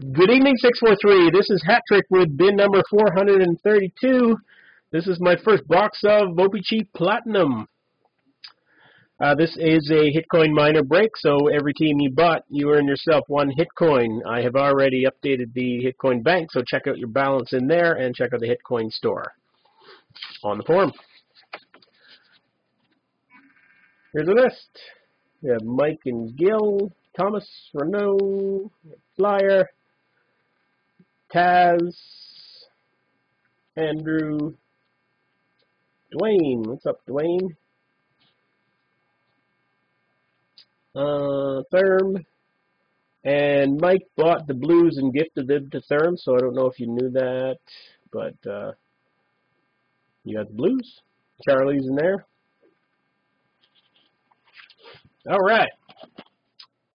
Good evening, 643. This is Hat Trick with bin number 432. This is my first box of Cheap Platinum. Uh, this is a Hitcoin miner break, so every team you bought, you earn yourself one Hitcoin. I have already updated the Hitcoin bank, so check out your balance in there and check out the Hitcoin store on the forum. Here's a list. We have Mike and Gil, Thomas, Renault, Flyer, Taz, Andrew, Dwayne. What's up, Dwayne? Uh, Therm. And Mike bought the blues and gifted them to Therm, so I don't know if you knew that, but uh, you got the blues. Charlie's in there. All right.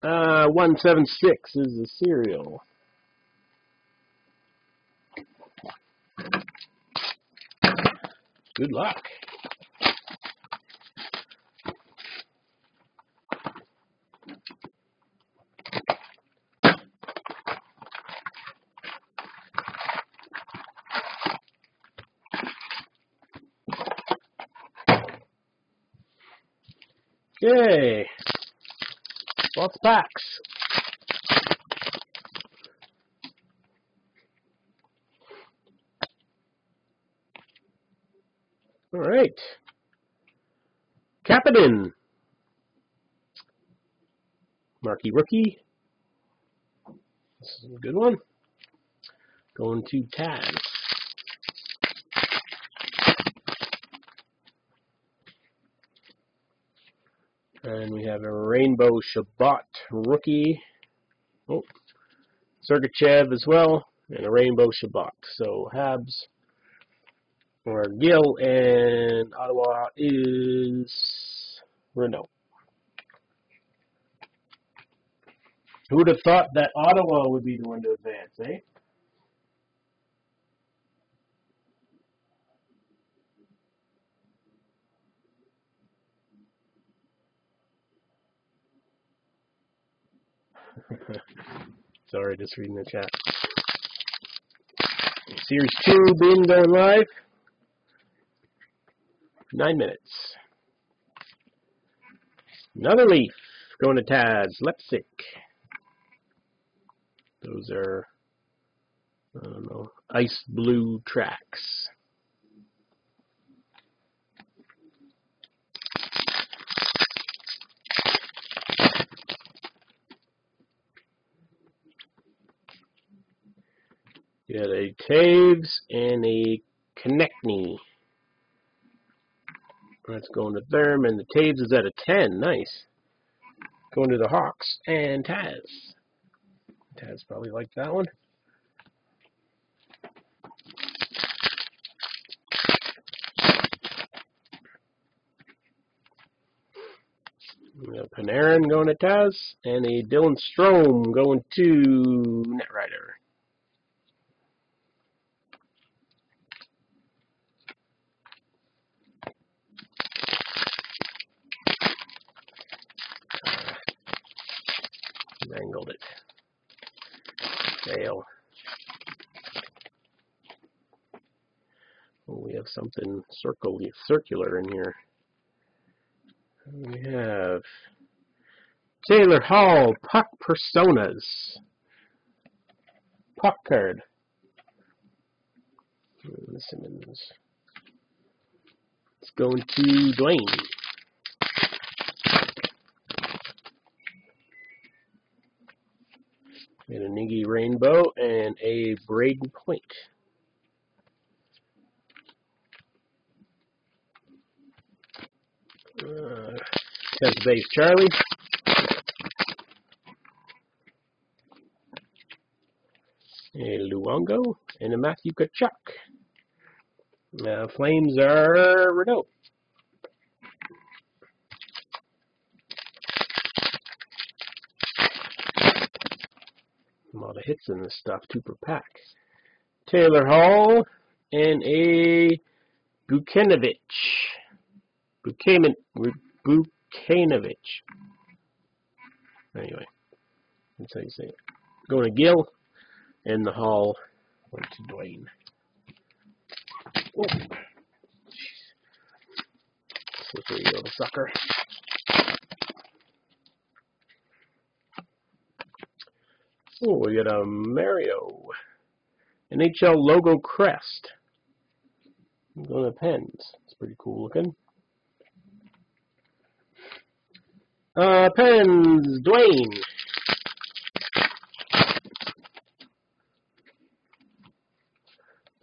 Uh, 176 is the serial. Good luck. Okay. Lots of packs. All right. Capitan. Marquee Rookie. This is a good one. Going to Taz. And we have a Rainbow Shabbat Rookie. Oh, Sergachev as well. And a Rainbow Shabbat. So Habs or Gil, and Ottawa is Renault. Who would have thought that Ottawa would be the one to advance, eh? Sorry, just reading the chat. Series 2 being going live. Nine minutes. Another leaf going to Taz. Leipsic. Those are, I don't know, ice blue tracks. Got a Toews and a Konecny. That's going to Therm, and the Toews is at a 10. Nice. Going to the Hawks and Taz. Taz probably liked that one. We Panarin going to Taz, and a Dylan Strome going to Netrider. Oh, we have something circle circular in here. We have Taylor Hall Puck Personas. Puck card. Simmons. It's going to Dwayne. and a Niggy Rainbow, and a Brayden Point. Uh, that's base Charlie. A Luongo and a Matthew Tkachuk. Uh, Flames are Renault. A lot of hits in this stuff, two per pack. Taylor Hall and a Bukanovich. Bukanovich. Anyway, that's how you say it. Going to Gil. And the Hall went to Dwayne. Slippery little sucker. Oh, we got a Mario. NHL logo crest. On the pens. It's pretty cool looking. Uh, pens, Dwayne.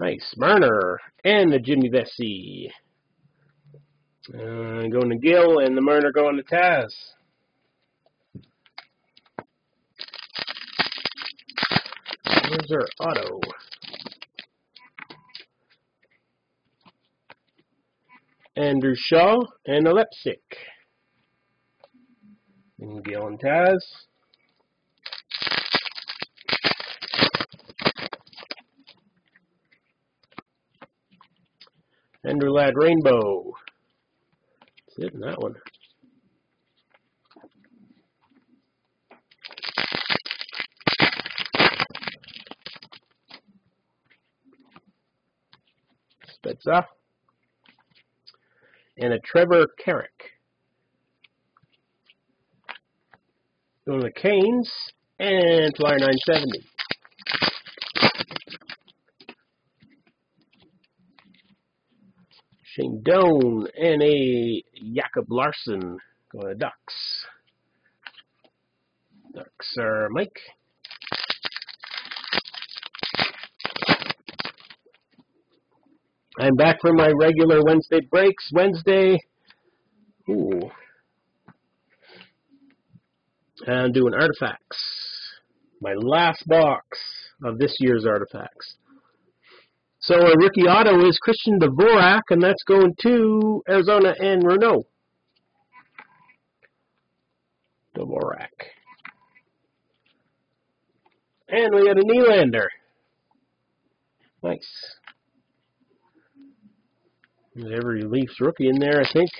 Nice. Marner. And the Jimmy Vesey. Uh, going to Gil, and the Marner going to Taz. Where's our auto? Andrew Shaw and a Leipsic. Gil and Taz. Andrew Ladd Rainbow. That's it in that one. Spezza. And a Trevor Carrick. Going to the Canes and Flyer 970. Shane Doan and a Jacob Larsson going to Ducks. Ducks are Mike. I'm back for my regular Wednesday breaks. Wednesday, ooh, and doing artifacts. My last box of this year's artifacts. So a rookie auto is Christian Dvorak, and that's going to Arizona and Renault. Dvorak. And we got a Nylander. Nice. There's every Leafs rookie in there, I think,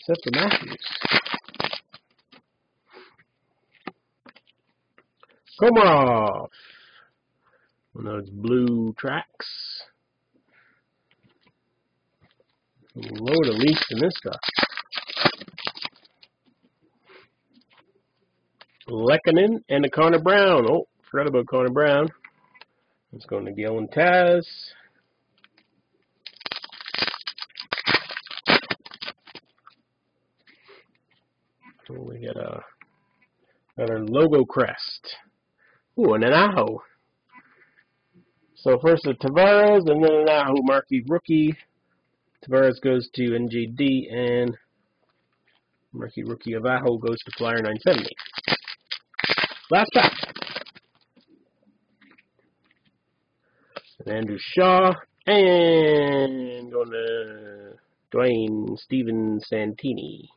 except for Matthews. Komarov. One of those blue tracks. A load of Leafs in this stuff. Lehkonen and a Connor Brown. Oh, forgot about Connor Brown. Let's go to Gil and Taz. We got a another logo crest. Ooh, and an Aho. So first a Tavares and then an Aho marquee rookie. Tavares goes to NJD and marquee rookie of Aho goes to Flyer 970. Last pack. And Andrew Shaw and going to Dwayne Steven Santini.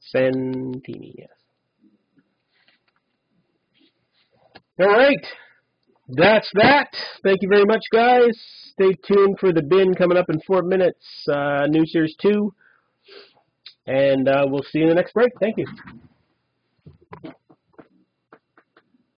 Santini, yes. All right. That's that. Thank you very much, guys. Stay tuned for the bin coming up in four minutes. Uh, New Series 2. And uh, we'll see you in the next break. Thank you.